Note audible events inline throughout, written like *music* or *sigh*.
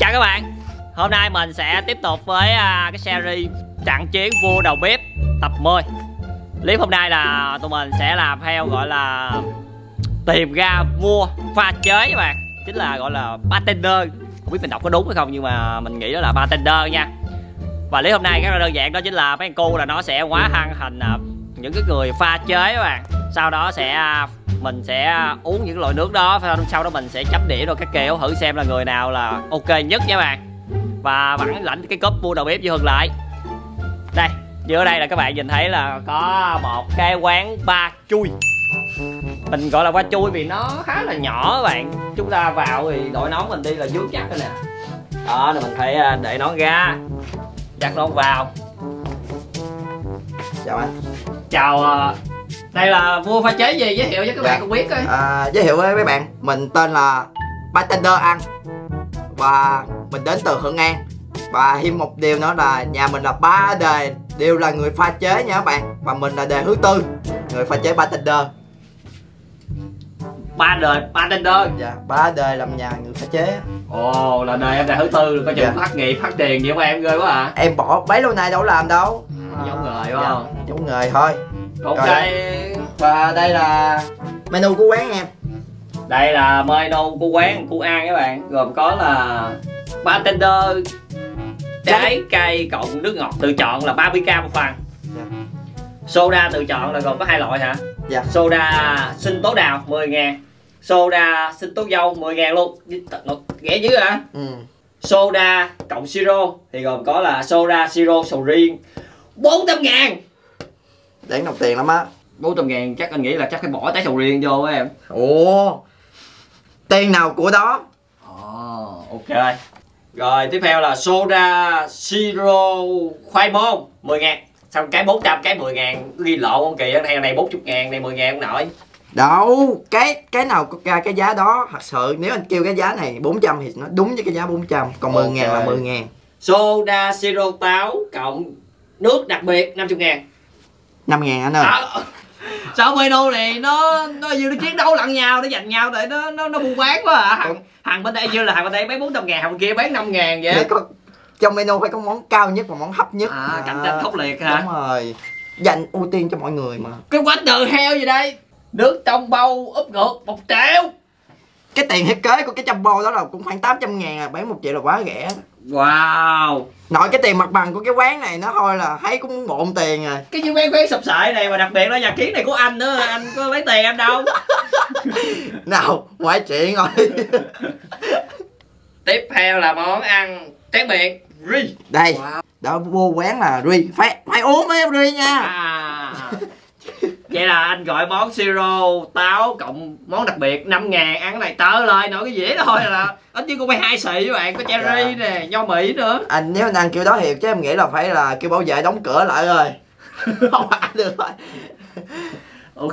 Chào các bạn. Hôm nay mình sẽ tiếp tục với à, cái series trận chiến vua đầu bếp tập 10 Clip hôm nay là tụi mình sẽ làm theo, gọi là, tìm ra vua pha chế các bạn. Chính là, gọi là, bartender. Không biết mình đọc có đúng hay không, nhưng mà mình nghĩ đó là bartender nha. Và clip hôm nay rất là đơn giản, đó chính là mấy con cu là nó sẽ hóa thân thành những cái người pha chế các bạn. Sau đó sẽ à, mình sẽ uống những loại nước đó sau đó mình sẽ chấm điểm rồi các kiểu, thử xem là người nào là ok nhất nha bạn. Và vẫn lãnh cái cúp mua đầu bếp như hưng lại. Đây giữa đây là các bạn nhìn thấy là có một cái quán ba chui. Mình gọi là ba chui vì nó khá là nhỏ các bạn. Chúng ta vào thì đội nón mình đi là dướng chắc rồi nè. Đó, là mình phải à, để nón ra. Dắt nón vào. Chào anh. Chào à, đây là vua pha chế gì? Giới thiệu cho các Dạ. bạn cũng biết coi. À, giới thiệu với mấy bạn. Mình tên là bartender ăn và mình đến từ Hưng An. Và thêm một điều nữa là nhà mình là ba đời đều là người pha chế nha các bạn. Và mình là đời thứ tư người pha chế bartender. Ba đời bartender. Dạ ba đời làm nhà người pha chế. Ồ là đời em đời thứ tư coi chừng Dạ. phát nghiệp phát tiền vậy mà em ghê quá à. Em bỏ bấy lâu nay đâu làm đâu. Giống người Dạ, phải không giống người thôi ok. Rồi. và đây là menu của quán em. Đây là menu của quán của ăn các bạn. Gồm có là bartender trái cây cộng nước ngọt. Tự chọn là 30k một phần. Dạ. soda tự chọn là gồm có hai loại hả? Dạ. soda sinh tố đào 10 ngàn. Soda sinh tố dâu 10 ngàn luôn. Ghẻ dữ hả? Ừ. soda cộng siro thì gồm có là soda siro sầu riêng. 400 ngàn đáng đồng tiền lắm á. 400 ngàn chắc anh nghĩ là chắc phải bỏ trái sầu riêng vô em. Ồ tiền nào của đó? Ồ, ok. Rồi tiếp theo là soda siro khoai môn 10 ngàn. Xong cái 400 cái 10 ngàn. Ghi lộn không kỳ này này 40 ngàn này 10 ngàn không nổi. Đâu cái cái nào có ra cái giá đó thật sự nếu anh kêu cái giá này 400 thì nó đúng với cái giá 400 còn 10 ngàn là Ok. 10 ngàn. Soda siro táo cộng nước đặc biệt 50 ngàn 5 ngàn anh ơi. À, Sao menu này nó nó như nó chiến đấu lẫn nhau Nó giành nhau để nó nó, nó buôn bán quá à. Hàng, hàng bên đây như là hàng bên đây bán 400 ngàn Hàng bên kia bán 5 ngàn vậy. Có trong menu phải có món cao nhất và món thấp nhất. À cạnh tranh khốc liệt hả? Đúng rồi. Dành ưu tiên cho mọi người mà. Cái quán từ heo gì đây? Nước trong bầu úp ngược một triệu cái tiền thiết kế của cái trăm bo đó là cũng khoảng 800 ngàn à bán một triệu là quá rẻ. Wow. Nội cái tiền mặt bằng của cái quán này nó thôi là thấy cũng bộn tiền rồi. Cái như mấy quán sập sợi này mà đặc biệt là nhà kiến này của anh nữa Anh có lấy tiền em đâu. *laughs* Nào ngoại chuyện rồi. *laughs* Tiếp theo là món ăn tráng miệng Ri đây Wow. đó vô quán là ri phải phải uống mới ri nha. À. Vậy là anh gọi món siro táo cộng món đặc biệt 5 ngàn Ăn cái này tớ lời nổi cái dĩa thôi là Ít chứ cũng phải hai xị các bạn Có cherry Dạ. nè, nho mỹ nữa. Anh nếu anh ăn kiểu đó thì chứ em nghĩ là phải là kêu bảo vệ đóng cửa lại rồi. *laughs* Không ăn được rồi. Ok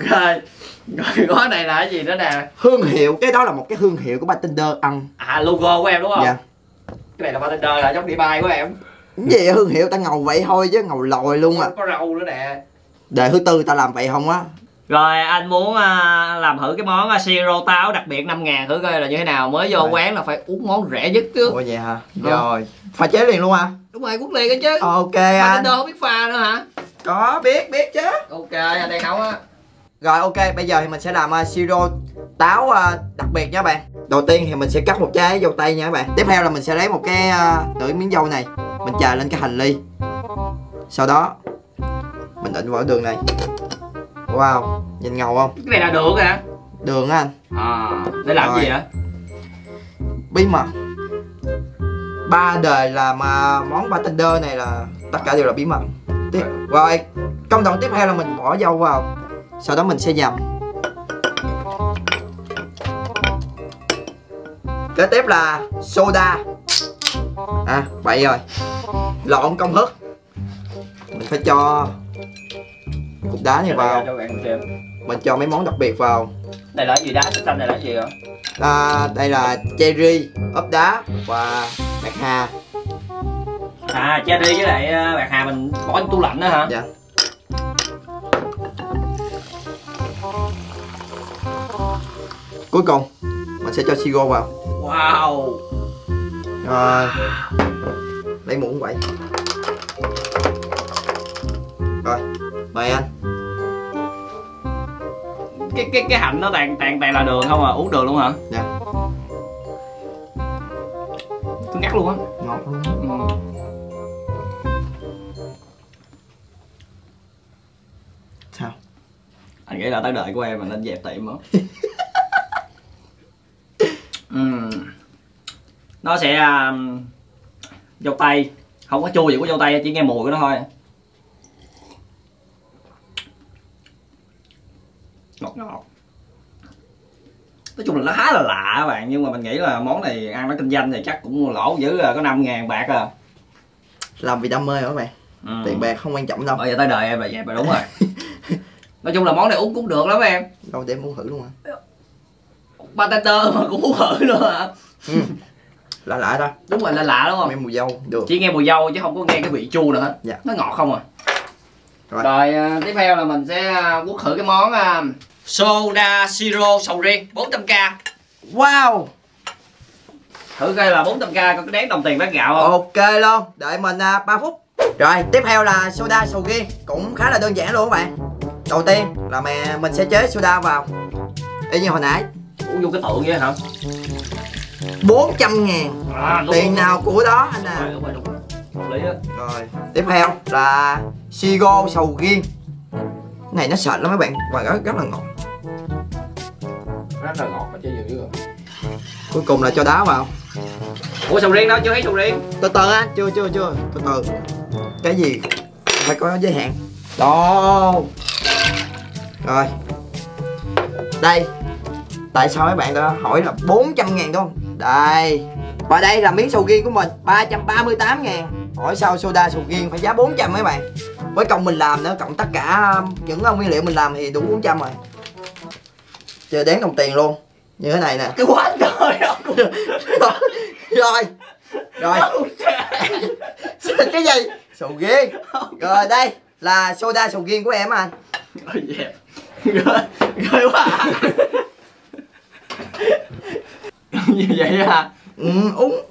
Rồi gói này là cái gì nữa nè? Thương hiệu cái đó là một cái thương hiệu của bartender ăn. À logo của em đúng không? dạ. Cái này là bartender là giống đi bay của em. Cái gì thương hiệu ta ngầu vậy thôi chứ ngầu lòi luôn à. Có râu nữa nè đời thứ tư ta làm vậy không á. Rồi anh muốn à, làm thử cái món à, siro táo đặc biệt 5 ngàn thử coi là như thế nào. Mới vô Rồi. quán là phải uống món rẻ nhất trước. Ủa vậy hả? Ờ. rồi. Pha chế liền luôn à? Đúng rồi, quốc liền đó chứ. Ok anh. Bartender không biết pha nữa hả? có biết biết chứ. Ok, anh đây không á. Rồi ok bây giờ thì mình sẽ làm uh, siro táo uh, đặc biệt nha bạn. Đầu tiên thì mình sẽ cắt một trái dâu tây nha các bạn. Tiếp theo là mình sẽ lấy một cái uh, nửa miếng dâu này mình chà lên cái hành ly. Sau đó mình định vào đường này. Wow nhìn ngầu không? Cái này là được hả? đường á anh. À, để làm Rồi. gì hả? bí mật. Ba đời làm món bartender này là tất cả đều là bí mật. Tiếp. Rồi công đoạn tiếp theo là mình bỏ dâu vào. Sau đó mình sẽ dầm. Kế tiếp là soda. À vậy rồi. Lộn công thức. Mình phải cho cục đá này vào. Mình cho mấy món đặc biệt vào. Đây là gì đá? Xanh này là gì hả? à, đây là cherry ốp đá và bạc hà. À, cherry với lại à, bạc hà mình bỏ trong tủ lạnh đó hả? dạ. Cuối cùng mình sẽ cho siro vào. Wow. Rồi. Lấy muỗng quậy rồi mời anh cái cái cái hạnh nó toàn toàn toàn là đường không à? Uống đường luôn hả? Dạ. Tôi ngắt luôn á. Ngọt luôn ừ. sao? Anh nghĩ là tới đợi của em mình nên dẹp tiệm đó *laughs* ừ. nó sẽ um, dâu tây. Không có chua gì của dâu tây chỉ nghe mùi của nó thôi ngọt. Ngọt. Nói chung là nó khá là lạ các bạn nhưng mà mình nghĩ là món này ăn nó kinh doanh thì chắc cũng lỗ dữ à có 5 ngàn bạc à. Làm vì đam mê hả các bạn? Ừ. tiền bạc không quan trọng đâu. Bây giờ tới đời em là dẹp rồi đúng rồi. *laughs* Nói chung là món này uống cũng được lắm em. Đâu để em muốn thử luôn hả? Bartender mà cũng uống thử nữa hả? Ừ. lạ lạ ta đúng rồi là lạ đúng không? Em mùi dâu được. Chỉ nghe mùi dâu chứ không có nghe cái vị chua nữa. Hết Dạ. nó ngọt không à Rồi. rồi, à, tiếp theo là mình sẽ à, quốc thử cái món à, soda siro sầu riêng 400k wow. Thử coi là 400k có cái đáng đồng tiền bát gạo không? Ok luôn đợi mình à, 3 phút. Rồi tiếp theo là soda sầu riêng cũng khá là đơn giản luôn các bạn. Đầu tiên là mẹ mình sẽ chế soda vào. Y như hồi nãy. Uống vô cái tượng vậy hả? 400 ngàn. À, đúng, tiền đúng, nào của đó anh à? Đúng, đúng, đúng, đúng. Hợp lý á. Rồi tiếp theo là Sigo sầu riêng. Cái này nó sệt lắm mấy bạn và rất, rất là ngọt. Rất là ngọt và chế dữ rồi cuối cùng là cho đá vào. Ủa sầu riêng đâu? Chưa thấy sầu riêng. Từ từ á chưa chưa chưa. Từ từ. Cái gì? Phải có giới hạn. Đó rồi. Đây. Tại sao mấy bạn đó hỏi là 400 ngàn đúng không? Đây. Và đây là miếng sầu riêng của mình 338 ngàn hỏi sao soda sầu riêng phải giá 400 mấy bạn? Với công mình làm nữa cộng tất cả những nguyên liệu mình làm thì đủ 400 rồi. Chưa đáng đồng tiền luôn. Như thế này nè. Cái quán trời không *laughs* rồi. Rồi. *laughs* Cái gì? Sầu riêng. Rồi đây là soda sầu riêng của em anh. Dẹp ghê quá. Như vậy à ừ, uống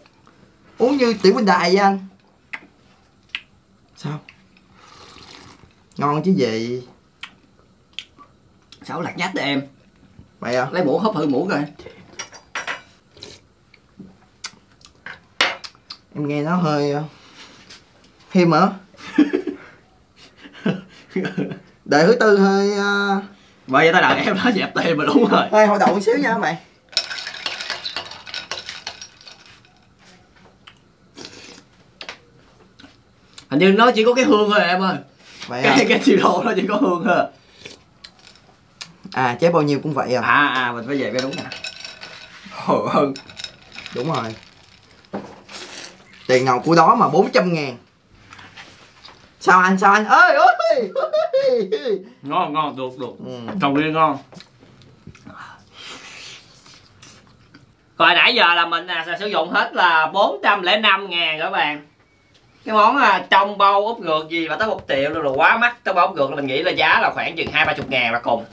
uống như tiểu huynh đài vậy anh sao? Ngon chứ gì? Sao lạc nhách em. Mày à? Lấy muỗng hấp thử muỗng coi em nghe nó hơi thêm hả? *laughs* Đời thứ tư hơi uh, Bây giờ tao đợi em nó dẹp tiền mà đúng rồi. Hơi hồi đậu một xíu nha các Hình như nó chỉ có cái hương thôi em ơi. Vậy à, Cái cái siro nó chỉ có hương thôi à. Chế bao nhiêu cũng vậy à? À à mình phải về cái đúng nè Hồi hơn đúng rồi. Tiền nào của đó mà 400 ngàn. Sao anh sao anh? Ơi ơi Ngon ngon được được. Ừ. Sầu riêng ngon. Rồi nãy giờ là mình à, sẽ sử dụng hết là 405 ngàn các bạn Cái món à, trong bao úp ngược gì mà tới 1 triệu luôn là quá mắc. Trong bao úp ngược là mình nghĩ là giá là khoảng chừng 2-30 ngàn là cùng.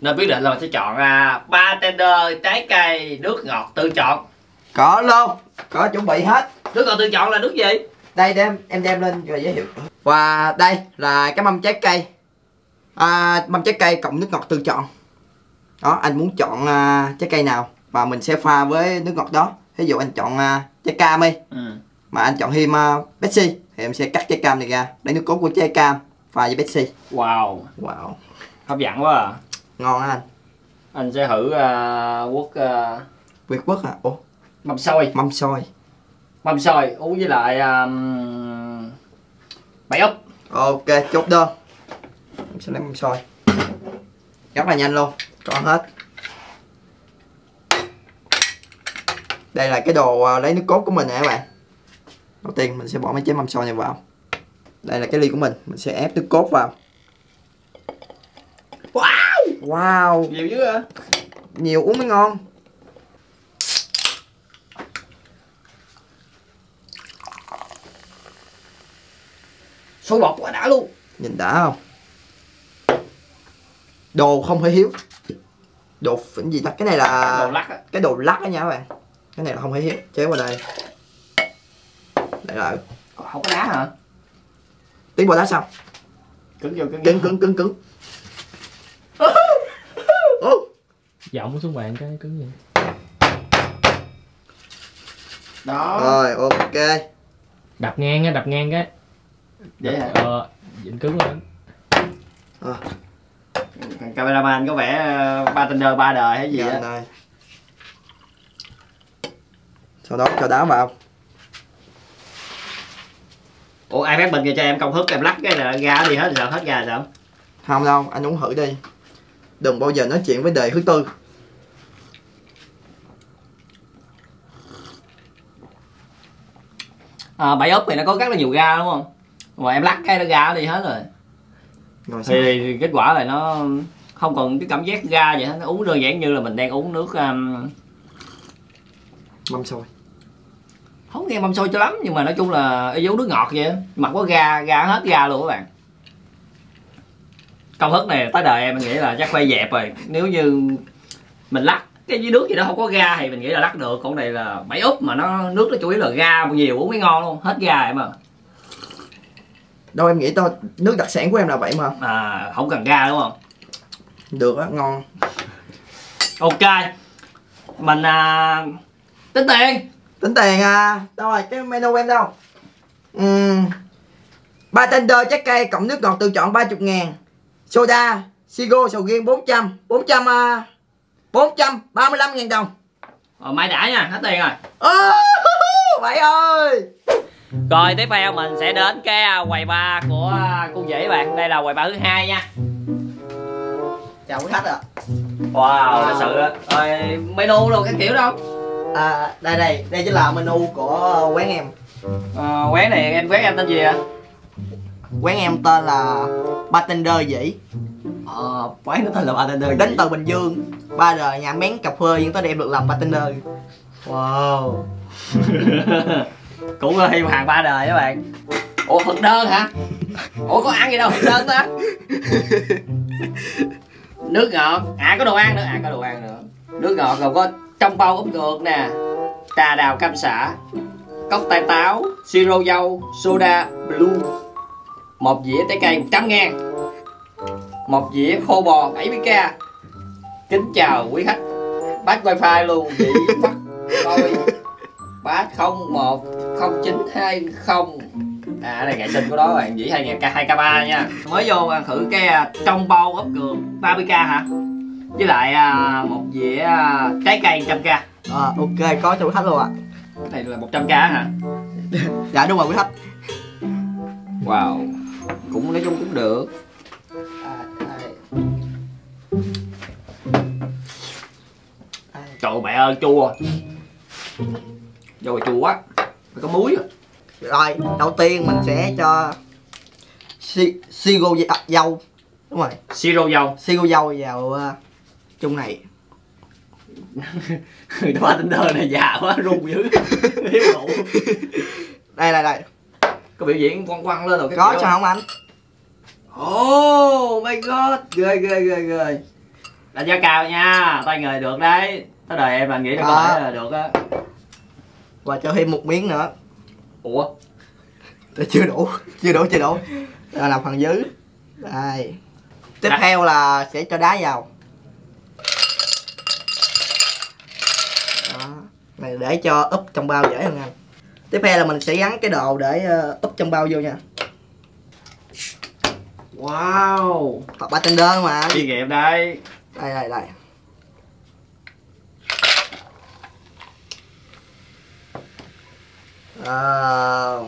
Nên quyết định là mình sẽ chọn à, bartender trái cây nước ngọt tự chọn. Có luôn. Có chuẩn bị hết. Nước ngọt tự chọn là nước gì? đây đem em đem lên rồi giới thiệu. Và đây là cái mâm trái cây. À, mâm trái cây cộng nước ngọt tự chọn. Đó anh muốn chọn à, trái cây nào và mình sẽ pha với nước ngọt đó. Ví dụ anh chọn à, trái cam đi. Ừ. mà anh chọn thêm uh, Pepsi thì em sẽ cắt trái cam này ra. Lấy nước cốt của trái cam pha với Pepsi. Wow. Wow. Hấp dẫn quá à. Ngon á anh. Anh sẽ thử uh, quốc uh, Việt Quốc à ủa? mâm xôi. Mâm xôi. Mâm xôi uống với lại um, bảy úp ok chốt đơn. Em sẽ lấy mâm xôi. Rất là nhanh luôn có hết. Đây là cái đồ à, lấy nước cốt của mình nè các bạn đầu tiên mình sẽ bỏ mấy trái mâm xôi này vào. Đây là cái ly của mình. Mình sẽ ép nước cốt vào. Wow! Wow! Nhiều dữ hả? nhiều uống mới ngon. Sôi bọt quá đã luôn. Nhìn đã không? Đồ không thể thiếu đồ phỉnh gì ta? Cái này là Đồ lắc á. cái đồ lắc đó nha các bạn. Cái này là không thể thiếu chế vào đây để lại. Không có đá hả? Tí bỏ đá xong cứng vô cứng cứng cứng cứng *laughs* cứng. Giọng xuống bàn cái cứng vậy. Đó. Rồi ok. Đập ngang á đập ngang cái. Vậy hả? Ờ dính cứng lên. Cameraman có vẻ ờ, bartender ba đời hay gì Dạ, á. đây. sau đó cho đá vào ủa ai phép bình kìa cho em công thức em lắc cái là ra đi hết rồi hết ra rồi không? Đâu anh uống thử đi. Đừng bao giờ nói chuyện với đời thứ tư. À, bảy úp thì nó có rất là nhiều ga đúng không? Mà em lắc cái nó ra đi hết rồi. Rồi thì, thì kết quả là nó không còn cái cảm giác ga vậy hết nó uống đơn giản như là mình đang uống nước um, mâm sôi không nghe mâm sôi cho lắm nhưng mà nói chung là uống nước ngọt vậy mà có ga ga hết ga luôn các bạn. Công thức này tới đời em nghĩ là chắc phải dẹp rồi. Nếu như mình lắc cái dưới nước gì đó không có ga thì mình nghĩ là lắc được. Còn này là bảy úp mà nó nước nó chủ yếu là ga nhiều uống mới ngon luôn. Hết ga em à. Đâu em nghĩ to nước đặc sản của em là vậy mà. À không cần ga đúng không? Được á ngon. Ok. Mình à, tính tiền tính tiền à? Đâu rồi? Cái menu em đâu? Uhm, bartender trái cây cộng nước ngọt tự chọn 30 ngàn. Soda sigo sầu riêng 400 400 uh, 435 ngàn đồng. Rồi, mai đã nha hết tiền rồi. Vậy ơi! Rồi tiếp theo mình sẽ đến cái à, quầy ba của à, cô dĩ bạn. Đây là quầy ba thứ hai nha. Chào quý khách ạ. Wow, thật sự Rồi menu đâu cái kiểu đâu à, đây đây. Đây chính là menu của quán em. À, Quán này em quán em tên gì ạ? quán em tên là bartender dĩ. Ờ, quán nó tên là bartender đến từ bình dương. Ba đời nhà mén cà phê nhưng tới đây em được làm bartender. Wow. *laughs* Cũng là hiêu hàng ba đời các bạn. Ủa thực đơn hả? Ủa có ăn gì đâu thực đơn ta? *laughs* Nước ngọt. À có đồ ăn nữa. À có đồ ăn nữa. Nước ngọt gồm có trong bao úp ngược nè Trà đào cam xả, Cốc tay táo, Siro dâu, Soda, blue. Một dĩa trái cây 100 ngàn. Một dĩa khô bò 70k Kính chào quý khách. Bắt wifi luôn Chị *laughs* bắt coi bát 010920 À đây ngày sinh của đó bạn dĩ 2 2k3 nha. Mới vô ăn thử cái à, trong bao ốp cường 30k hả? Với lại à, một dĩa à, trái cây 100k à, ok có cho quý khách luôn ạ. Cái này là 100k hả? *laughs* Dạ đúng rồi quý khách. Wow Cũng nói chung cũng được. À. Trời mẹ ơi chua. Rồi chua quá. Phải có muối. Rồi rồi đầu tiên mình sẽ cho si, à, dâu đúng rồi. Siro dâu sigo dâu vào uh, chung này. *laughs* Người ta ba tinh này già quá run dữ. *laughs* Thiếu rượu đây đây đây. Có biểu diễn quăng quăng lên rồi có cho không anh? Oh my god. Ghê ghê ghê ghê. Đánh giá cao nha. Tay nghề được đấy. Tới đời em anh nghĩ là có. thể là được á. Và cho thêm một miếng nữa. Ủa? Để chưa đủ. Chưa đủ chưa đủ. Rồi làm phần dưới. Đây. Tiếp Đá. theo là sẽ cho đá vào đó này để cho úp trong bao dễ hơn anh tiếp theo là mình sẽ gắn cái đồ để ờ, úp trong bao vô nha. Wow. Tập bartender mà. Chuyên nghiệp đây. Đây đây đây. Ờ,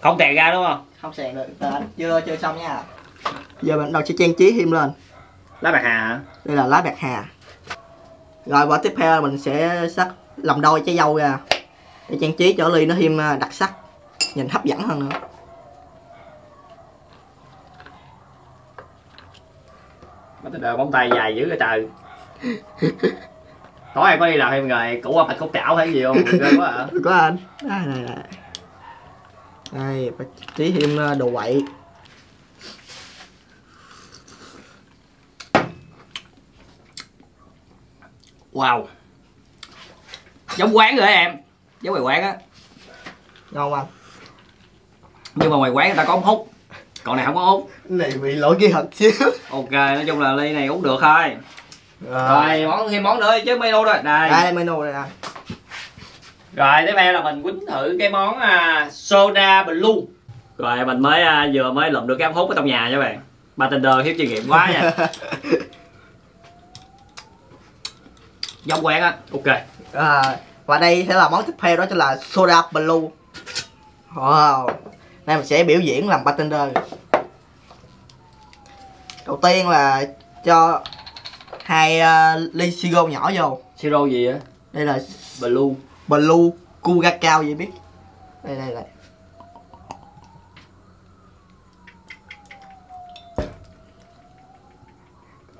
Không tèn ra đúng không? Không xèn được tên chưa chưa xong nha. Giờ mình đầu sẽ trang trí thêm lên. Lá bạc hà hả? Đây là lá bạc hà rồi và tiếp theo mình sẽ sắc làm đôi trái dâu ra. Để trang trí cho ly nó thêm à, đặc sắc nhìn hấp dẫn hơn nữa. Bắt đầu bóng tay dài dữ cái trời. Tối em có đi làm thêm người củ qua bạch cốt chảo hay gì không? Ghê quá hả có anh. Đây đây đây. Đây tí thêm à, đồ quậy Wow. Giống quán rồi em. Giống ngoài quán á. Ngon không anh? Nhưng mà ngoài quán người ta có ống hút. Còn này không có hút. Này bị lỗi kỹ thuật xíu. Ok nói chung là ly này uống được thôi. Rồi. Món thêm món nữa chứ menu rồi đây. Đây menu này nè. Rồi tiếp theo là mình quýnh thử cái món à, soda blue. Rồi mình mới à, vừa mới lụm được cái ống hút ở trong nhà nha bạn. Bartender thiếu chuyên nghiệp quá nha *laughs* giống quán á. Ok. À, và đây sẽ là món tiếp theo đó chính là soda blue. Wow. Đây mình sẽ biểu diễn làm bartender. Đầu tiên là cho hai uh, ly siro nhỏ vô. Siro gì á đây là blue. Blue curacao gì biết. Đây đây đây.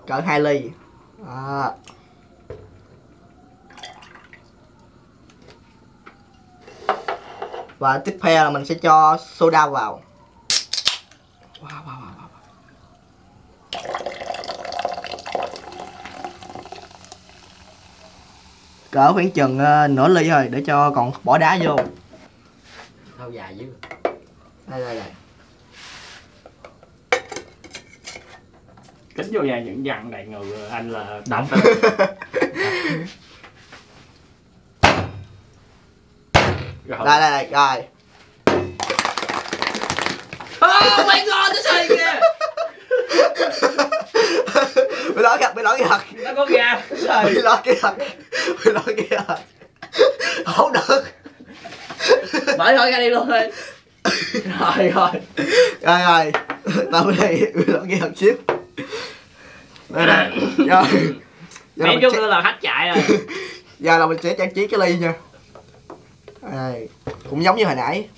Cỡ hai ly. À. và tiếp theo là mình sẽ cho soda vào. Wow, wow, wow, wow. cỡ khoảng chừng uh, nửa ly thôi để cho còn bỏ đá vô. Thao dài dữ. Đây đây đây. Kính vô nhà những dặn đầy người anh là đậm *laughs* *laughs* rồi. Đây đây đây rồi. Oh my god nó xì kìa. Bị lỗi kìa bị lỗi kìa nó có gà. Bị lỗi kìa. Bị lỗi kìa. Không được. Mở thôi ra đi luôn thôi. Rồi rồi. Rồi rồi. Tao đây bị lỗi kìa xíu. Đây đây. Rồi mấy mình chút nữa là hết chạy rồi. Giờ là mình sẽ trang trí cái ly nha đây cũng giống như hồi nãy.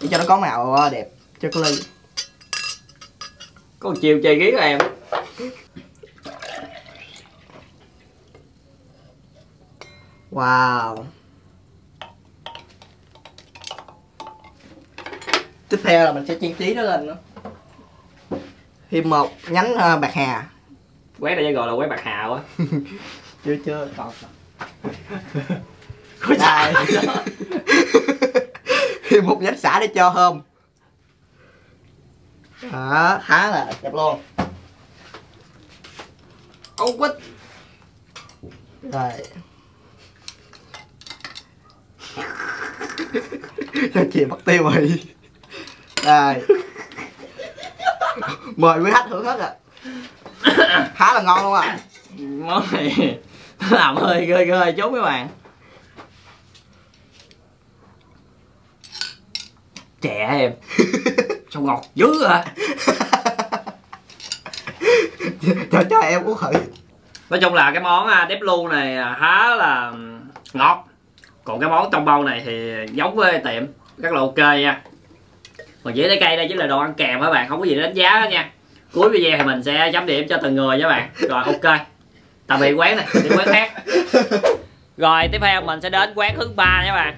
Để cho nó có màu ờ, đẹp cho cái ly có chiều chơi ghế của em. Wow. Tiếp theo là mình sẽ trang trí nó lên nữa. Thêm một nhánh ờ, bạc hà. Quét này gọi là quét bạc hà quá. *laughs* Chưa chưa còn *laughs* có xài *laughs* Thêm một nhánh xả để cho hôm. Đó, khá là đẹp luôn. Ông quýt. Rồi. *laughs* Cho chị mất tiêu rồi. Đây Mời quý khách thưởng hết à Khá là ngon luôn à món này làm hơi ghê ghê chút các bạn trẻ em. *laughs* Sao ngọt dữ à cho cho em uống thử nói chung là cái món à, đếp lu này à, khá là ngọt. Còn cái món trong bao này thì giống với tiệm rất là ok nha. Còn dĩa trái cây đây chính là đồ ăn kèm các bạn? Không có gì để đánh giá hết nha. Cuối video thì mình sẽ chấm điểm cho từng người nha các bạn. Rồi ok. Tạm biệt quán này đi quán khác. Rồi tiếp theo mình sẽ đến quán thứ ba nha các bạn.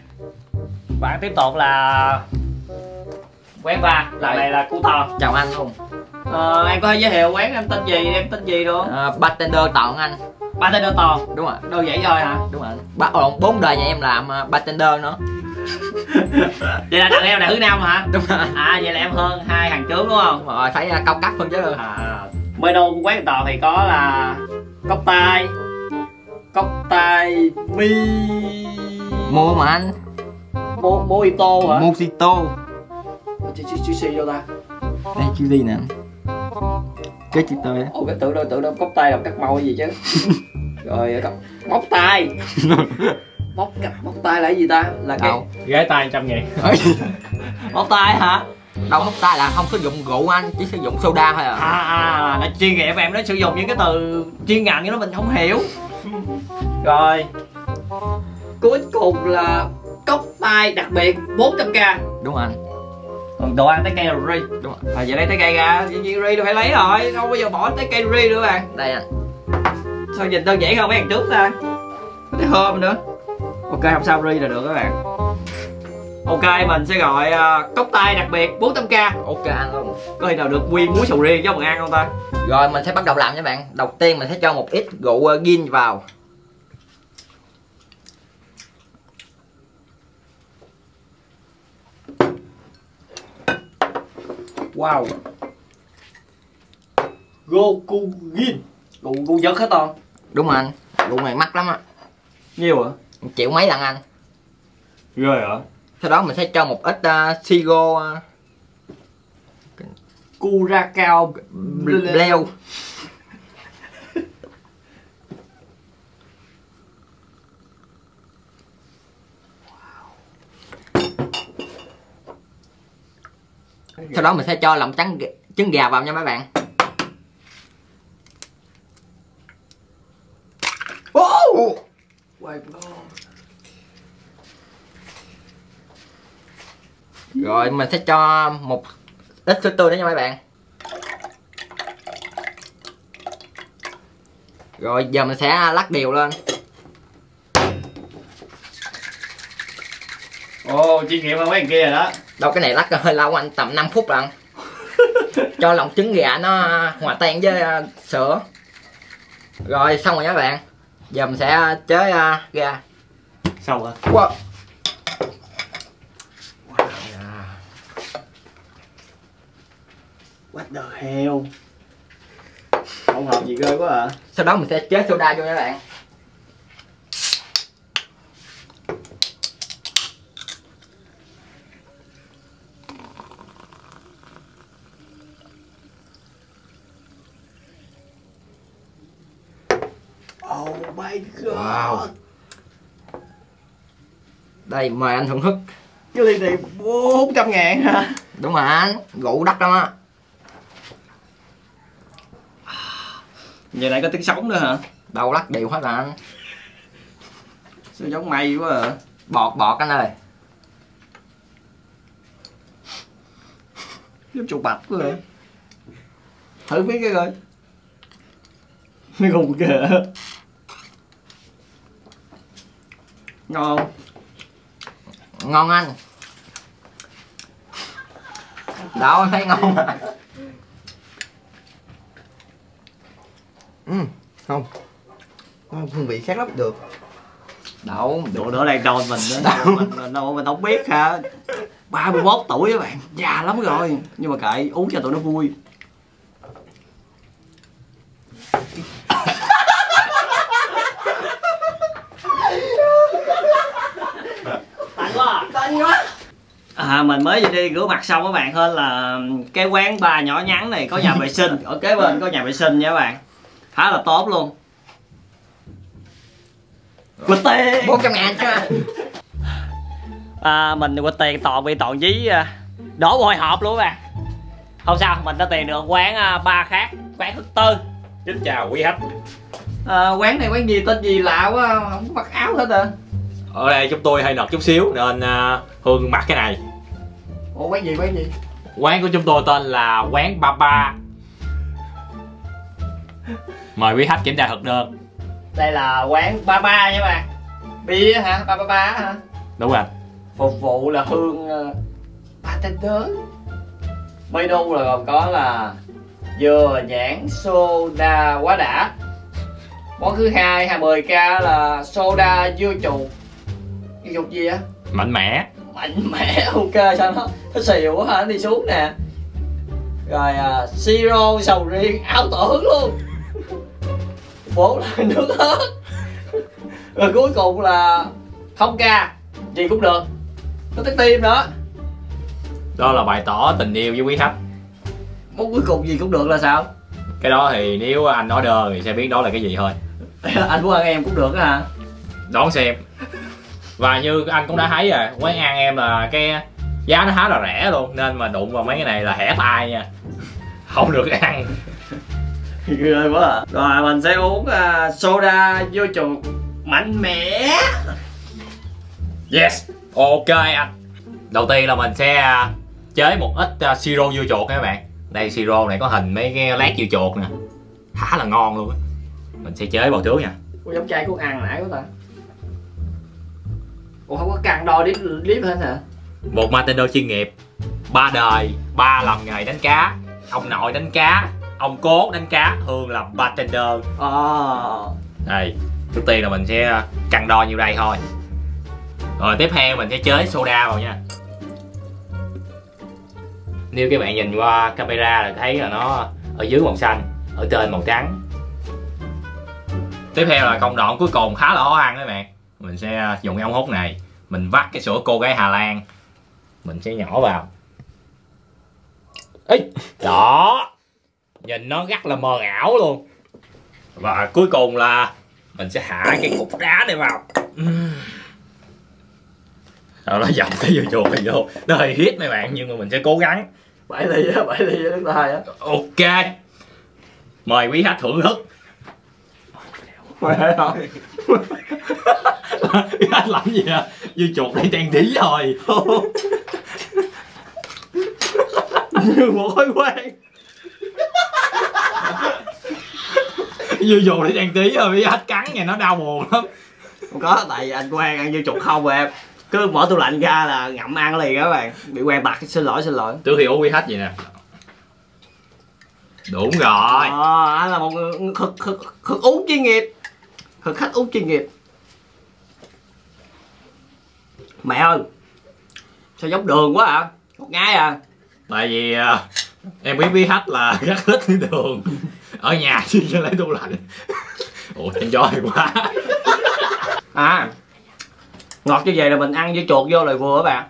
Quán tiếp tục là quán ba lần này là cú to chào anh luôn. Ờ, em có giới thiệu quán em tên gì em tên gì luôn à, bartender toàn anh. Ba tên đơn to đúng rồi. Đơn giản thôi hả? Đúng rồi. Ba lộn bốn đời nhà em làm uh, bartender nữa. Vậy là thằng em này thứ năm hả? Đúng rồi. À vậy là em hơn hai thằng trước đúng không? Đúng rồi phải uh, cao cấp hơn chứ. À, menu của quán tò thì có là cốc tai cốc tai mi mua mà anh. Mo mojito hả? Mojito chị chị chị xì đâu ta. Đây chữ gì nè. Cái chữ tôi á. Ồ cái tự đâu tự đâu cốc tai làm cắt màu gì chứ. Rồi cốc móc tai móc cặp móc tai là cái gì ta? Là cái đâu? Ghé tay trăm ngàn. *laughs* Móc tai hả? Đâu hút tay là không sử dụng rượu anh chỉ sử dụng soda thôi à? À à là chuyên nghiệp em nó sử dụng những cái từ chuyên ngành cái đó mình không hiểu. Rồi. Cuối cùng là cốc tai đặc biệt 400k đúng rồi anh còn đồ ăn trái cây là ri đúng rồi. À vậy lấy trái cây ra. Dĩ nhiên ri đâu phải lấy rồi. Không bao giờ bỏ trái cây ri nữa bạn. Đây anh sao nhìn đơn giản hơn mấy thằng trước ta? Có cái hôm nữa. Ok không sao ri là được các bạn. Ok mình sẽ gọi uh, cốc tai đặc biệt 400k ok anh luôn. Có khi nào được nguyên muối sầu riêng cho mình ăn không ta? Rồi mình sẽ bắt đầu làm nha bạn. Đầu tiên mình sẽ cho một ít rượu uh, gin vào wow. Gokugin. Gu, gu giật hả toàn. Đúng rồi anh. Rượu này mắc lắm á. Nhiêu hả? chịu mấy lần anh. Ghê hả? sau đó mình sẽ cho một ít uh, sigo uh, Curacao leo sau đó mình sẽ cho lòng trắng trứng gà vào nha mấy bạn. Oh! rồi mình sẽ cho một ít sữa tươi nữa nha mấy bạn. Rồi giờ mình sẽ lắc đều lên. Ồ, chuyên nghiệp hơn mấy thằng kia rồi đó đâu cái này lắc hơi lâu anh tầm 5 phút lần *laughs* cho lòng trứng gà nó hòa tan với uh, sữa. Rồi xong rồi các bạn. Giờ mình sẽ chế uh, gà. Xong hả? wow. What the hell? Không hợp gì ghê quá à. Sau đó mình sẽ chế soda vô nha các bạn Oh my god. Wow. đây mời anh thưởng thức. Cái ly này 400 ngàn hả? đúng rồi anh. Rượu đắt lắm á. Giờ này có tiếng sống nữa hả? đâu lắc đều hết là anh. Sao giống mây quá à? Bọt bọt anh ơi. Giống chuột bạch quá à. Thử biết cái coi. Nó gùng kìa Ngon. Ngon anh. Đâu thấy ngon mà Ừ, không. Nó hương vị khác lắm. Được. Đâu Độ nữa đang đòn mình đó. Mình, mình, đâu mình không biết hả? 31 tuổi các bạn. Già lắm rồi. Nhưng mà kệ uống cho tụi nó vui Tạnh quá Tanh quá À mình mới đi rửa mặt xong các bạn hơn là cái quán bar nhỏ nhắn này có nhà vệ sinh. *laughs* Ở kế bên có nhà vệ sinh nha các bạn. Khá là tốt luôn. Quýt tiền bốn trăm ngàn anh *laughs* à, mình quýt tiền toàn bị toàn dí à, đổ hồi hộp luôn các bạn. Không sao mình đã tìm được quán à, bar khác quán thứ tư. Kính chào quý khách. À, quán này quán gì? Tên gì? Lạ quá không có mặc áo hết à. Ở đây chúng tôi hơi nọt chút xíu nên à, Hương mặc cái này ủa quán gì quán gì? Quán của chúng tôi tên là Quán Papa Mời quý khách kiểm tra thực đơn. Đây là quán ba ba nha các bạn. Bia hả? Ba ba ba hả? Đúng rồi. Phục vụ là hương uh, bartender menu là gồm có là dừa nhãn soda quá đã. Món thứ hai 20k là soda dưa chuột. Dưa chuột gì á? Mạnh mẽ mạnh mẽ ok sao nó. Nó xìu quá hả nó đi xuống nè. Rồi à, siro sầu riêng ảo tưởng luôn. Bốn là nước ớt rồi cuối cùng là không ca gì cũng được. Có tới tim nữa Đó là bày tỏ tình yêu với quý khách. Món cuối cùng gì cũng được là sao? Cái đó thì nếu anh order thì sẽ biết đó là cái gì thôi. *laughs* Anh muốn ăn em cũng được á hả? Đón xem Và như anh cũng đã thấy rồi Quán ăn em là cái giá nó khá là rẻ luôn Nên mà đụng vào mấy cái này là hẻ tay nha. *laughs* Không được ăn. *laughs* Ghê quá à. Rồi mình sẽ uống uh, soda vô chuột mạnh mẽ. Yes. Ok anh. Đầu tiên là mình sẽ à, chế một ít à, siro dưa chuột nha các bạn. Đây siro này có hình mấy cái lát dưa chuột nè. Khá là ngon luôn á. Mình sẽ chế vào trước nha. Ủa giống trai của ăn nãy quá ta Ủa không có căng đo clip, clip hết hả? Một bartender chuyên nghiệp ba đời, ba lần ngày đánh cá Ông nội đánh cá Ông cố đánh cá Hương là bartender. Ờ. Đây Trước tiên là mình sẽ cân đo nhiêu đây thôi. Rồi tiếp theo mình sẽ chế soda vào nha. Nếu các bạn nhìn qua camera là thấy là nó ở dưới màu xanh ở trên màu trắng. Tiếp theo là công đoạn cuối cùng khá là khó ăn các bạn mình sẽ dùng cái ống hút này mình vắt cái sữa cô gái Hà Lan mình sẽ nhỏ vào. Ấy đó. Nhìn nó rất là mờ ảo luôn. Và cuối cùng là mình sẽ hạ cái cục đá này vào. Rồi nó dòng tới vô chuột này vô nó hơi hít mấy bạn nhưng mà mình sẽ cố gắng. Bảy ly á bảy ly nước tay á. Ok. Mời quý khách thưởng thức. Mày thấy không *laughs* làm gì à? Dư chuột đi trang trí thôi như một thói quen. Dư chuột đi trang trí rồi khách cắn nhà nó đau buồn lắm. Không có tại anh quen ăn dưa chuột không em cứ mở tủ lạnh ra là ngậm ăn liền các bạn. Bị quen bạc xin lỗi xin lỗi. Tôi hiểu quý khách gì nè? Đúng rồi. Ờ anh là một người thực thực thực uống chuyên nghiệp. Thực khách uống chuyên nghiệp mẹ ơi sao giống đường quá à? Một ngay à? Tại vì à, em biết quý khách là rất thích đường. Ở nhà chứ cho lấy tủ lạnh. Ủa em choi quá. À ngọt như vậy là mình ăn với chuột vô là vừa các bạn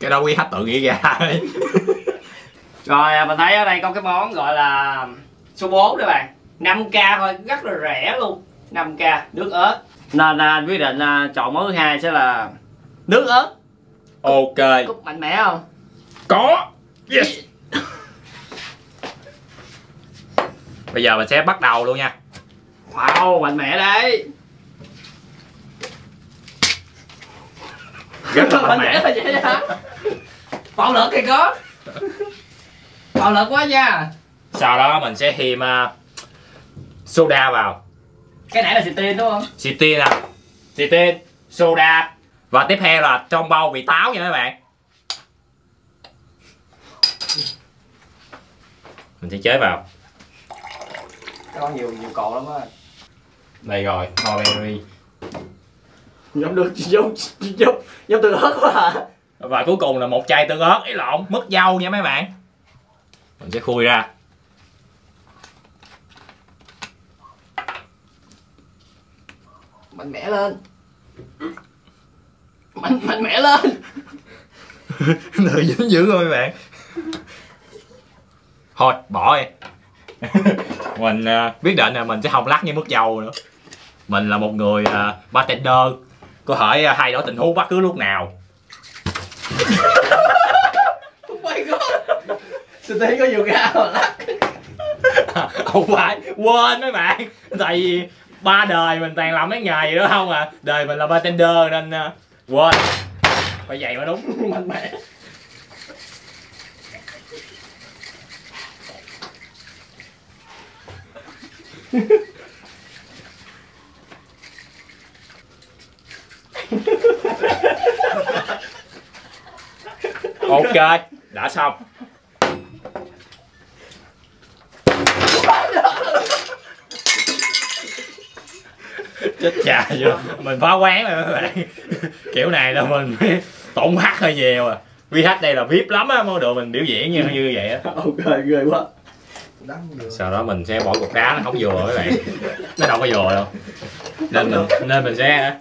cái đó quý khách tự nghĩ ra. Rồi à, mình thấy ở đây có cái món gọi là số 4 đấy bạn 5k thôi rất là rẻ luôn. 5k nước ớt. Nên à, quyết định à, chọn món thứ hai sẽ là nước ớt. Ok. Có mạnh mẽ không? Có. Yes. Bây giờ mình sẽ bắt đầu luôn nha. Wow mạnh mẽ đấy. Rất là mạnh mẽ. là vậy hả? Bạo lực thì có. Bạo lực quá nha. Sau đó mình sẽ thêm uh, soda vào. Cái nãy là xịt tiền đúng không? Xịt nè. Xịt soda và tiếp theo là trong bao vị táo nha các bạn. Mình sẽ chế vào. Có nhiều nhiều cồn lắm á. Đây rồi strawberry giống được giống giống giống từ ớt quá à. Và cuối cùng là một chai tương ớt ý lộn mứt dâu nha mấy bạn. Mình sẽ khui ra. Mạnh mẽ lên mạnh mạnh mẽ lên. *laughs* Lời dính dữ rồi bạn. Thôi bỏ đi *laughs* Mình uh, quyết định là mình sẽ không lắc như mứt dâu nữa. Mình là một người uh, bartender. Có thể uh, thay đổi tình huống bất cứ lúc nào. *laughs* Oh my god. Xịt tiền có nhiều ga mà lắc. Không phải, quên mấy bạn. Tại vì ba đời mình toàn làm mấy nghề vậy đó không à. Đời mình là bartender nên uh, quên. Phải vậy mà đúng. *laughs* Mạnh mẽ. *laughs* Ok, đã xong chết chà chưa mình phá quán rồi các bạn. Kiểu này là mình tổn thất hơi nhiều à. VH đây là VIP lắm á mới được mình biểu diễn như như vậy á. *laughs* Ok ghê quá. Sau đó mình sẽ bỏ cục đá nó không vừa các bạn. Nó đâu có vừa đâu. Nên mình nên mình sẽ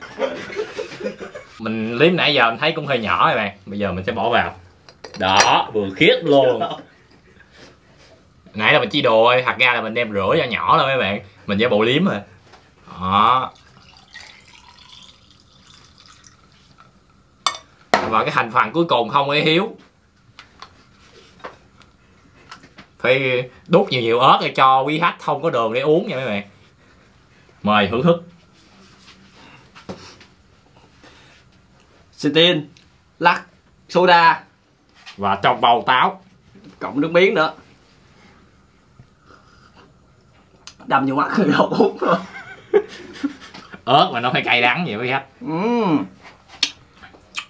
mình liếm nãy giờ mình thấy cũng hơi nhỏ các bạn. Bây giờ mình sẽ bỏ vào. Đó vừa khiết luôn. Nãy là mình chi đồ thôi thật ra là mình đem rửa ra nhỏ thôi mấy bạn. Mình giả bộ liếm rồi đó và cái thành phần cuối cùng không ấy hiếu. Phải đút nhiều nhiều ớt để cho quý khách không có đường để uống nha mấy bạn. Mời thưởng thức. Tiền lắc soda. Và trong bầu táo. Cộng nước miếng nữa. Đâm vô mắt người đâu uống rồi *laughs* ớt mà nó phải cay đắng vậy quý khách. Ừm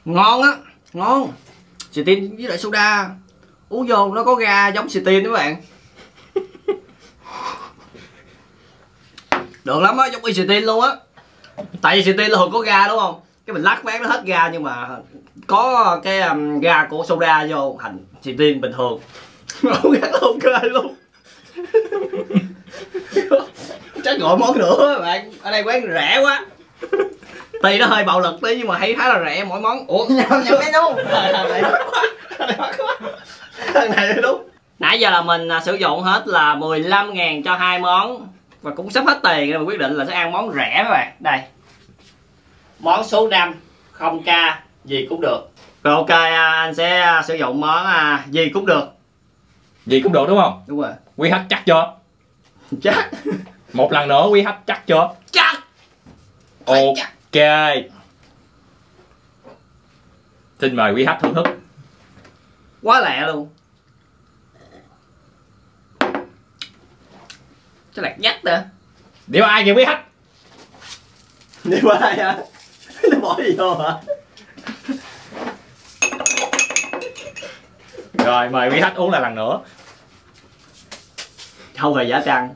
ngon á ngon. Xì tin với lại soda. Uống vô nó có ga giống xì tin đó các bạn. *laughs* Được lắm á giống y xì tin luôn á. Tại vì xì tin là hồi có ga đúng không? Cái mình lắc bán nó hết ga nhưng mà có cái um, ga của soda vô thành xì tin bình thường. Không gắt ok luôn. *laughs* Chắc gọi món nữa bạn. Ở đây quán rẻ quá tuy nó hơi bạo lực tí nhưng mà thấy khá là rẻ mỗi món. Ủa? Nhầm nhầm menu thằng này đúng. Nãy giờ là mình à, sử dụng hết là 15 ngàn cho hai món và cũng sắp hết tiền nên mình quyết định là sẽ ăn món rẻ các bạn. Đây. Món số 5 không ca gì cũng được. Rồi ok à, anh sẽ à, sử dụng món gì cũng được. Gì cũng được đúng không? Đúng rồi. Quy hách chắc chưa? Chắc. Một lần nữa quy hách chắc chưa? Chắc. Phải chắc. Ok. Xin mời quy hách thưởng thức quá lẹ luôn. Cái lạc nhách nữa điểm ai vậy quy hách đi qua đây hả nó bỏ gì vô hả? Rồi mời quy hách uống lại lần nữa. Không hề giả trăng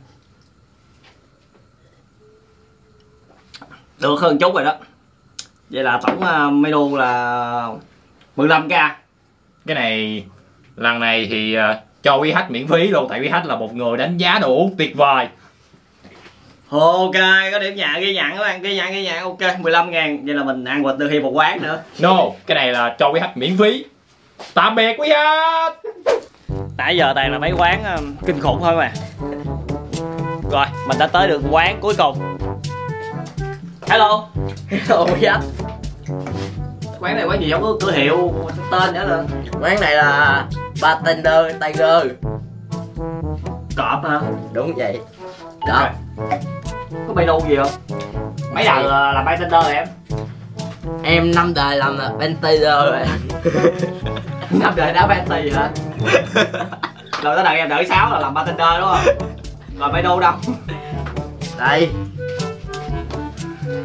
được hơn chút rồi đó. Vậy là tổng ờ, menu là 15k cái này lần này thì ờ, cho quý khách miễn phí luôn tại quý khách là một người đánh giá đồ uống tuyệt vời. Ok có điểm nhận ghi nhận các bạn ghi nhận ghi nhận. Ok 15 ngàn. Vậy là mình ăn quỵt được thêm một quán nữa. No cái này là cho quý khách miễn phí. Tạm biệt quý khách. Nãy giờ toàn là mấy quán ờ, kinh khủng thôi mà. Rồi mình đã tới được quán cuối cùng hello. Hello khách quán này quán gì có cửa hiệu tên nữa nè quán này là bartender tiger. Cọp hả? Đúng vậy. Đó có menu gì không? Mấy đời ờ, làm bartender rồi em? Em năm đời làm là bartender rồi. *laughs* Năm đời đá fancy hả? *laughs* Rồi tới đời em đợi sáu là làm bartender đúng không? Rồi menu đâu? Đây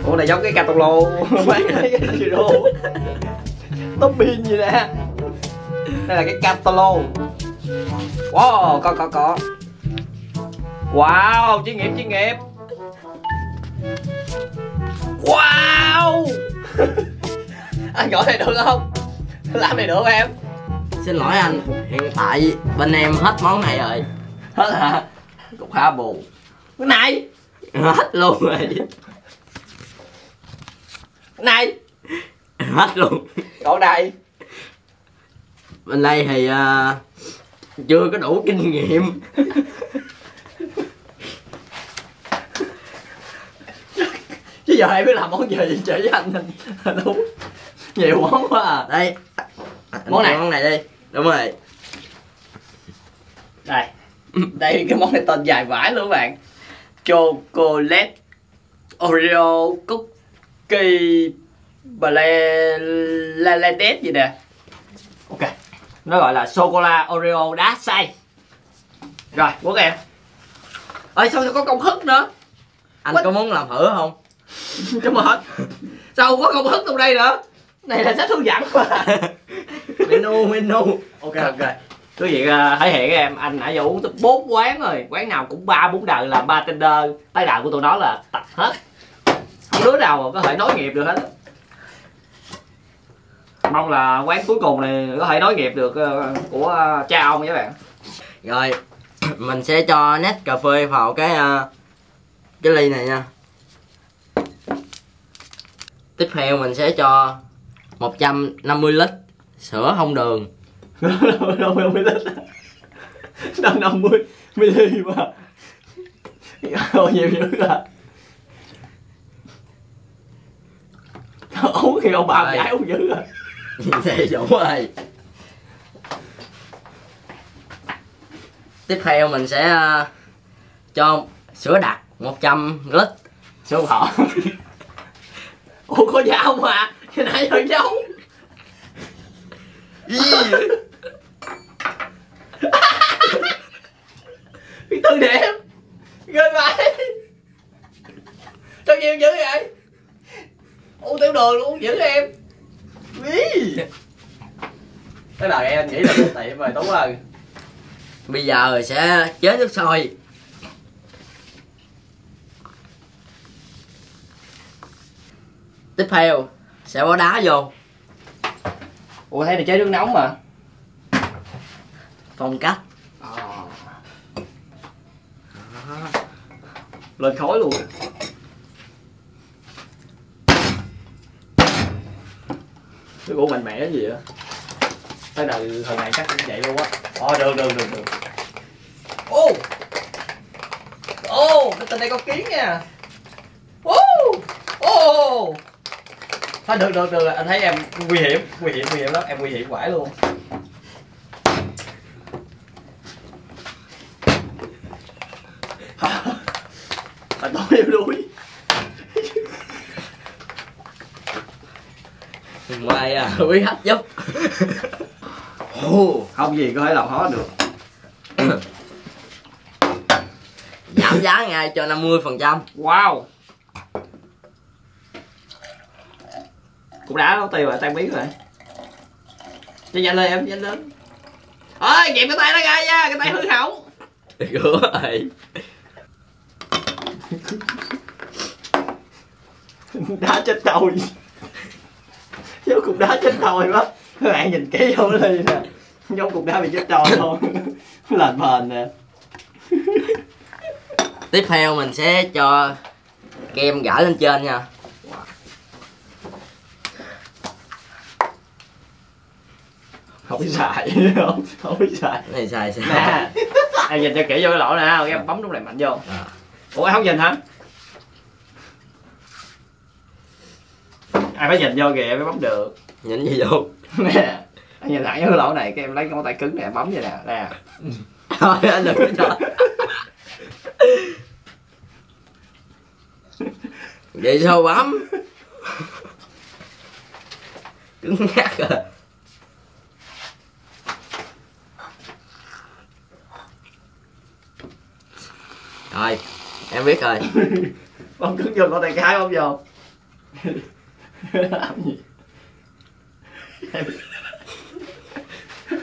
ủa này giống cái catalog *laughs* mấy cái siro topping gì nè. Đây là cái catalog wow có có có. Wow chuyên nghiệp chuyên nghiệp. Wow. *laughs* Anh gọi này được không? Làm này được không em? Xin lỗi anh hiện tại bên em hết món này rồi. Hết hả? Cũng khá buồn. Cái này. Hết luôn rồi này. Hết luôn. Cậu này. Bên đây thì à, chưa có đủ kinh nghiệm. Chứ giờ em biết làm món gì chỉ với anh anh, đúng nhiều món quá à. Đây. Món này. Món này đi. Đúng rồi. Đây. Đây cái món này tên dài vãi luôn các bạn. Chocolate oreo cookie blended gì nè? Ok nó gọi là sô cô la oreo đá xay. Rồi quốc em ơi sao có công thức nữa? Anh What? có muốn làm thử không? *laughs* Cho mà hết sao có công thức trong đây nữa? Này là sách hướng dẫn mà *laughs* menu menu. Ok ok. Quý vị uh, thể hiện em anh nãy giờ uống tới bốn quán rồi. Quán nào cũng ba bốn đời làm bartender. Tay đạo của tụi nó là tập hết đứa nào mà có thể nối nghiệp được hết. Mong là quán cuối cùng này có thể nối nghiệp được ờ, của ờ, cha ông với bạn. Rồi mình sẽ cho nét cà phê vào cái à, cái ly này nha. Tiếp theo mình sẽ cho 150 lít sữa không đường. *laughs* Đâu mươi lít. Năm năm mươi mili mà. Ôi nhiều dữ à uống khi ông Rồi. giải uống dữ à. *laughs* Thì đủ rồi. Tiếp theo mình sẽ à, cho sữa đặc 100 lít. Sao họ *laughs* Ủa có dao mà. Cái nãy giờ giấu Cái tư điểm. Ghê vậy. Sao nhiều dữ vậy Uống tiểu đường luôn. Dữ em. Ý. Cái đời em nghĩ là một tiệm rồi Tú ơi bây giờ sẽ chế nước sôi tiếp theo sẽ bỏ đá vô. Ủa thấy là chế nước nóng mà. Phong cách. Lên khói luôn cái gỗ mạnh mẽ gì á? Tới đời thời này chắc cũng vậy luôn á. Ờ được được được được. Ô! Ô, cái tên này có kiến nha. Ô! Ô! Thôi, được được được. Anh thấy em nguy hiểm nguy hiểm nguy hiểm lắm. Em nguy hiểm quải luôn anh tối em đuối *laughs* quý khách giúp. Không gì có thể làm khó được. *coughs* Giảm giá ngay cho 50 phần trăm. Wow. Cũng đã nó tiêu rồi, tan biến rồi. Cho nhanh lên em, nhanh lên. Ơi kẹp cái tay nó ra nha, cái tay hư hỏng. *laughs* Đúng rồi *laughs* Đá chết tôi Giống cục đá chết tôi quá Các bạn nhìn kỹ vô đi nè. Giống cục đá bị chết trôi thôi Lành bền nè. *laughs* Tiếp theo mình sẽ cho kem gãi lên trên nha. Không biết xài *laughs* không, không biết xài. Này xài sao? Nè, em nhìn cho kỹ vô cái lỗ nè, em bấm lúc này mạnh vô. À. Ủa em không nhìn hả? Ai phải nhìn vô kìa mới bấm được. Nhìn gì vô Nè, em nhìn thẳng vô lỗ này, cái em lấy ngón tay cứng em bấm vậy nè Nè, *laughs* thôi anh đừng có cho. *laughs* Vậy sao bấm? Cứng ngắc à rồi em biết rồi. *laughs* Bấm cứng vô ngón tay cái bấm vô làm gì? Em-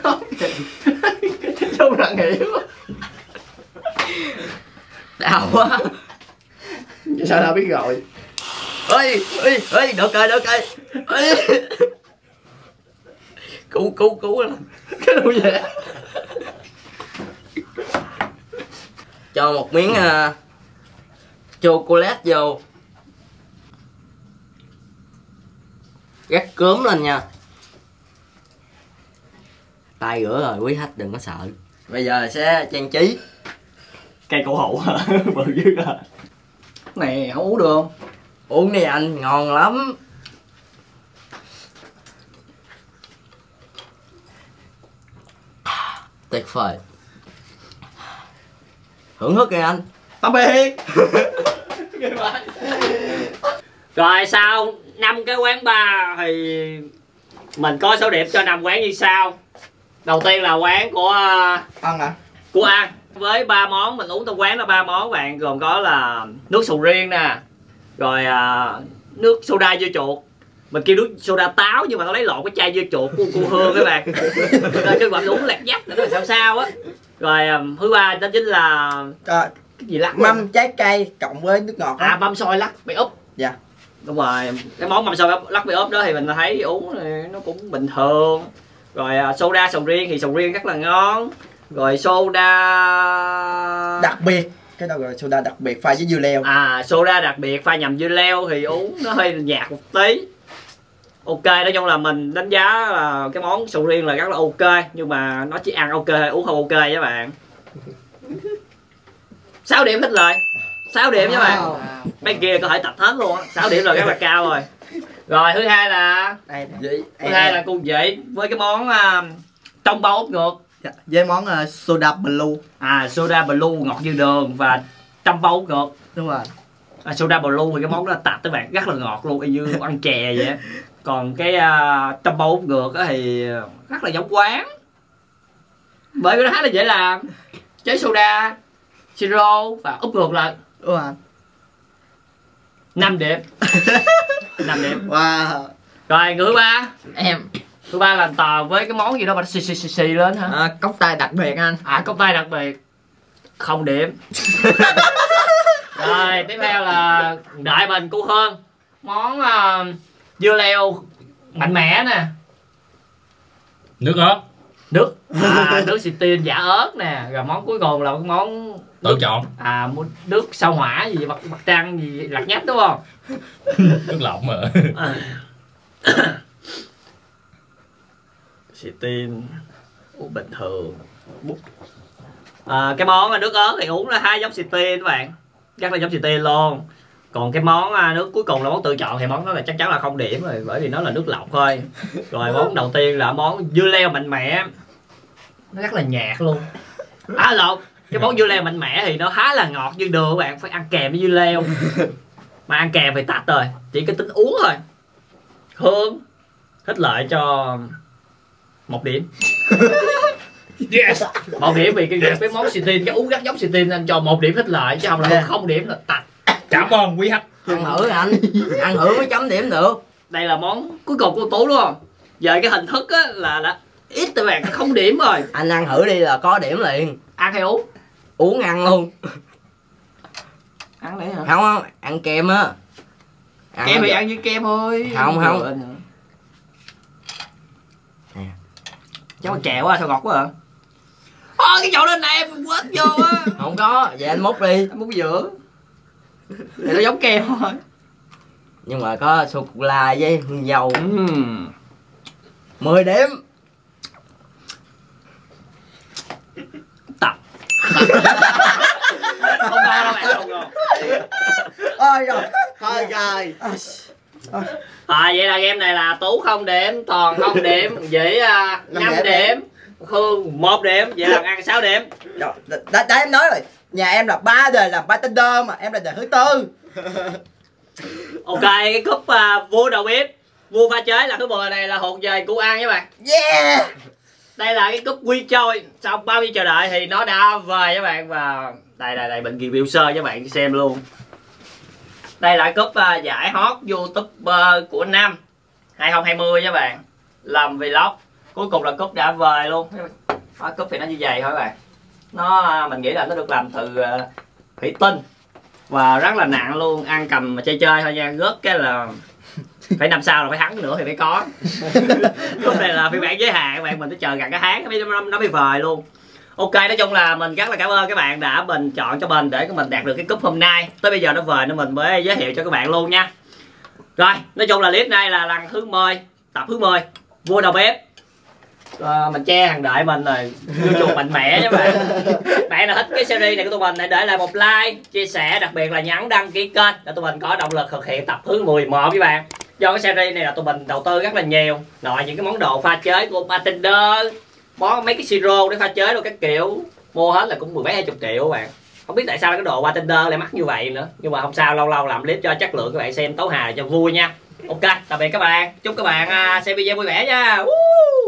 Không nhìn Cái chung nặng hiểu đau quá. Sao tao biết rồi ơi ơi ơi được rồi được rồi ơi cứu cứu cứu lên Cái đâu vậy? cho một miếng uh, chocolate vô. Gắt cớm lên nha. Tay rửa rồi quý khách đừng có sợ. Bây giờ sẽ trang trí. Cây cổ hậu hả? *laughs* Bự dữ à. Này không uống được không? uống đi anh ngon lắm. Tuyệt vời. Hưởng thức kìa anh. Tạm biệt *laughs* *laughs* rồi sau năm cái quán bar thì mình có số điểm cho năm quán như sau. Đầu tiên là quán của ăn à của ăn với ba món mình uống trong quán là ba món bạn gồm có là nước sầu riêng nè rồi à, nước soda dưa chuột. Mình kêu nước soda táo nhưng mà nó lấy lộn cái chai dưa chuột của cô hương các bạn. Rồi kêu bạn uống lạc dắt nữa sao sao á. Rồi à, thứ ba đó chính là à, cái gì lắc mâm trái cây cộng với nước ngọt à mâm xôi lắc bị úp. Dạ. Đúng rồi cái món mâm xôi lắc bị úp đó thì mình thấy uống thì nó cũng bình thường. Rồi à, soda sầu riêng thì sầu riêng rất là ngon. Rồi soda đặc biệt cái đó là soda đặc biệt pha với dưa leo. À soda đặc biệt pha nhầm dưa leo thì uống nó hơi nhạt một tí. Ok nói chung là mình đánh giá là cái món sầu riêng là rất là ok nhưng mà nó chỉ ăn ok thôi uống không ok các bạn. *laughs* 6 điểm hết lời 6 điểm các bạn. Mấy kia có thể tập hết luôn á. 6 điểm là rất là cao rồi. Rồi thứ hai là thứ hai là cùng vậy với cái món uh, trong bao ốc ngược. Dạ, với món uh, soda blue. À soda blue ngọt như đường và trong bao ốc ngược. Đúng rồi. À, soda blue thì cái món đó tạt tới bạn rất là ngọt luôn y như ăn chè vậy còn cái uh, trong bao ốc ngược á thì rất là giống quán. Bởi vì nó khá là dễ làm. Chế soda siro và úp ngược lại rồi 5 điểm. *laughs* 5 điểm. Wow. Rồi người thứ ba. Em. Thứ ba là tờ với cái món gì đó mà nó xì xì xì xì lên hả? À, cốc tay đặc biệt anh. À cốc tay đặc biệt. Không điểm. *laughs* Rồi tiếp theo là đợi mình cô hơn. Món uh, dưa leo mạnh mẽ nè. Nước ớt. Nước. À, nước xì tin giả ớt nè. Rồi món cuối cùng là cái món tự chọn à mua nước sao hỏa gì mặt mặt trăng gì lạc nhách đúng không? *laughs* Nước lọc mà. À. *coughs* xì tin. Uống bình thường. Bút. À, cái món nước ớt thì uống là hai giống xì tin các bạn. Chắc là giống xì tin luôn. Còn cái món à, nước cuối cùng là món tự chọn thì món đó là chắc chắn là không điểm rồi bởi vì nó là nước lọc thôi. Rồi món đầu tiên là món dưa leo mạnh mẽ. Nó rất là nhạt luôn. À lộn cái món dưa leo mạnh mẽ thì nó khá là ngọt như đường các bạn phải ăn kèm với dưa leo. *laughs* Mà ăn kèm thì tạch rồi chỉ có tính uống thôi. Hương thích lợi cho một điểm. *laughs* Yes. Một điểm vì cái cái món xì tin cái uống rất giống xì tin nên cho một điểm thích lợi chứ không là Yeah. không điểm là tạch cảm ơn quý khách. Ăn thử anh. Ăn thử mới chấm điểm được. Đây là món cuối cùng của tú đúng không? Giờ cái hình thức á là là ít tụi bạn không điểm rồi. Anh ăn thử đi là có điểm liền. Ăn hay uống uống ăn luôn. Ăn đấy hả? Không không ăn kem á. Ăn kem thì á. ăn như kem thôi. Không, không. Cháu chèo quá sao ngọt quá hả Ôi cái chỗ lên này em quên vô á. Không có vậy anh múc đi. Em muốn giữa. Để nó giống kem thôi. Nhưng mà có sô cô la với hương dầu. 10 điểm Không ngon đâu bạn không ôi rồi thôi rồi À vậy là game này là Tú không điểm, Toàn không điểm, Dĩ à, Năm 5 điểm. điểm, Khương 1 điểm, vậy là ăn 6 điểm. Rồi, đã, đã em nói rồi. Nhà em là ba đời làm bartender mà em là đời thứ tư. Ok, cái cúp uh, vua đầu bếp Vua pha chế là thứ 10 này là hột về của ăn các bạn. Yeah đây là cái cúp quy trôi. Sau bao nhiêu chờ đợi thì nó đã về các bạn Và đây đây đây bệnh review sơ cho các bạn xem luôn. Đây là cúp uh, à, giải hot youtuber của năm 2020 các bạn. Làm vlog. Cuối cùng là cúp đã về luôn. Đó, Cúp thì nó như vậy thôi các bạn. Nó à, mình nghĩ là nó được làm từ uh, thủy tinh. Và rất là nặng luôn. Ăn cầm mà chơi chơi thôi nha. Rớt cái là phải năm sau là phải thắng nữa thì mới có. *laughs* Lúc này là phiên bản giới hạn các bạn mình phải chờ gần cái tháng mới nó, nó mới về luôn. Ok nói chung là mình rất là cảm ơn các bạn đã bình chọn cho mình để mình đạt được cái cúp hôm nay. Tới bây giờ nó về nên mình mới giới thiệu cho các bạn luôn nha. Rồi nói chung là clip này là lần thứ 10 tập thứ 10 vua đầu bếp. Ờ, mình che hàng đợi mình rồi chuột mạnh mẽ chứ bạn. *laughs* Bạn nào thích cái series này của tụi mình hãy để lại một like chia sẻ đặc biệt là nhấn đăng ký kênh để tụi mình có động lực thực hiện tập thứ 11 với bạn do cái series này là tụi mình đầu tư rất là nhiều. Nội những cái món đồ pha chế của bartender món mấy cái siro để pha chế rồi các kiểu. Mua hết là cũng mười mấy hai chục triệu các bạn. Không biết tại sao cái đồ bartender lại mắc như vậy nữa. Nhưng mà không sao, lâu lâu làm clip cho chất lượng các bạn xem, tấu hài cho vui nha. Ok, tạm biệt các bạn. Chúc các bạn à, xem video vui vẻ nha. Woo!